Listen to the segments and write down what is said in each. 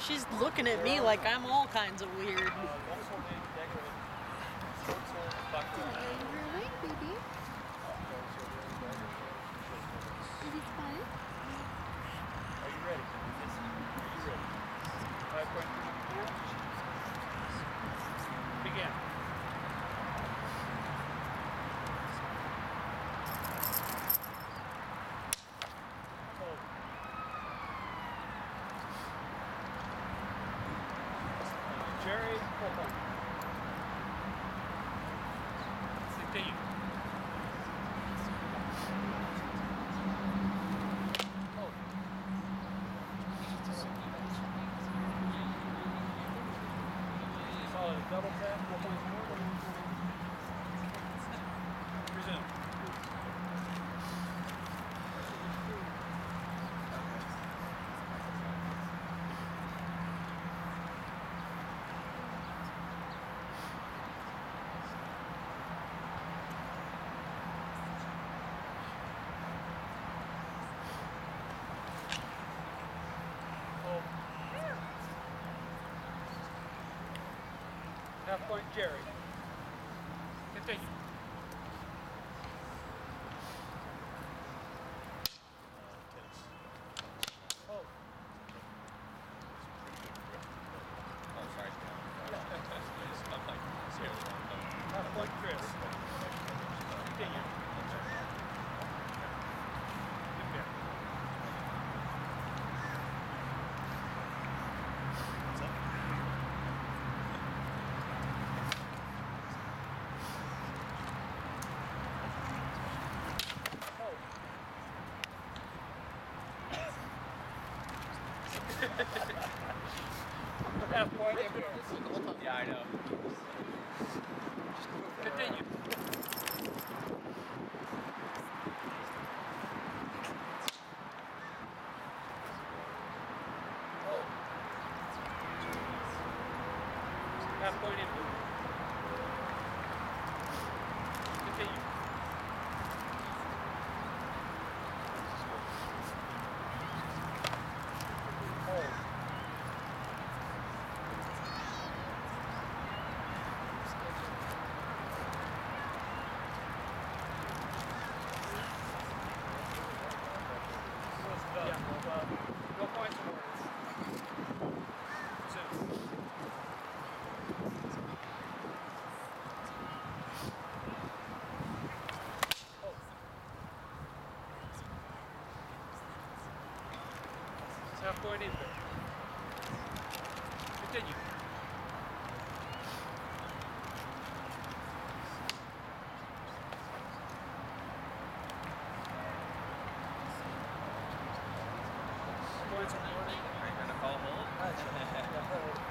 She's looking at me like I'm all kinds of weird. Half point, Jerry. have no. Yeah, I know. Continue. Half point in. Half point inbound. Continue. Points on warning. Are you going to call hold?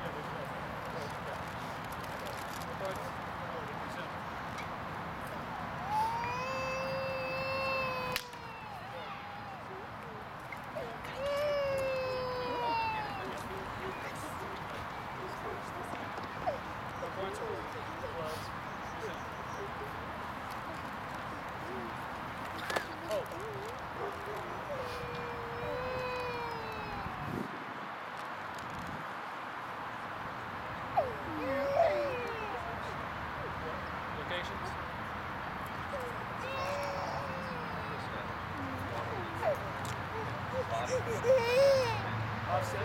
Oh, so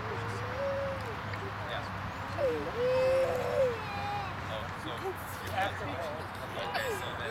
you have to. Okay, so then.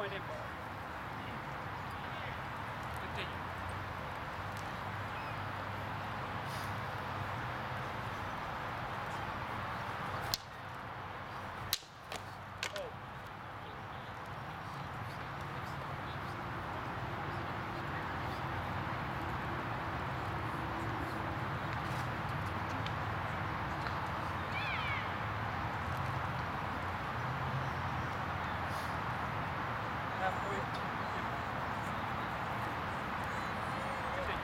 point in ball. Continue. Oh. Half point. Continue.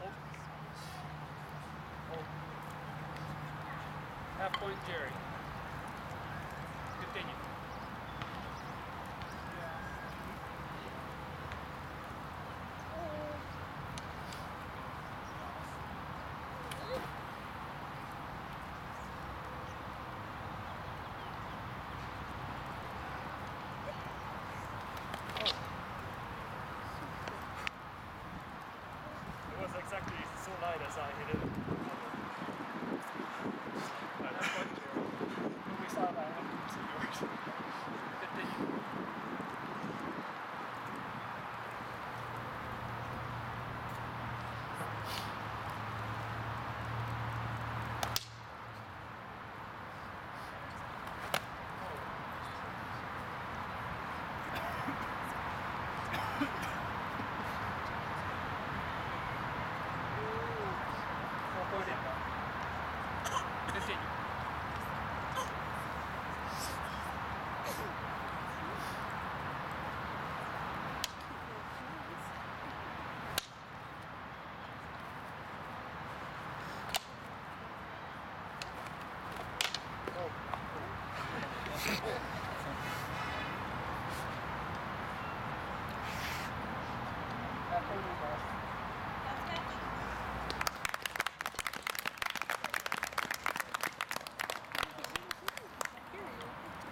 Hold. Hold. Half Jerry. Yeah.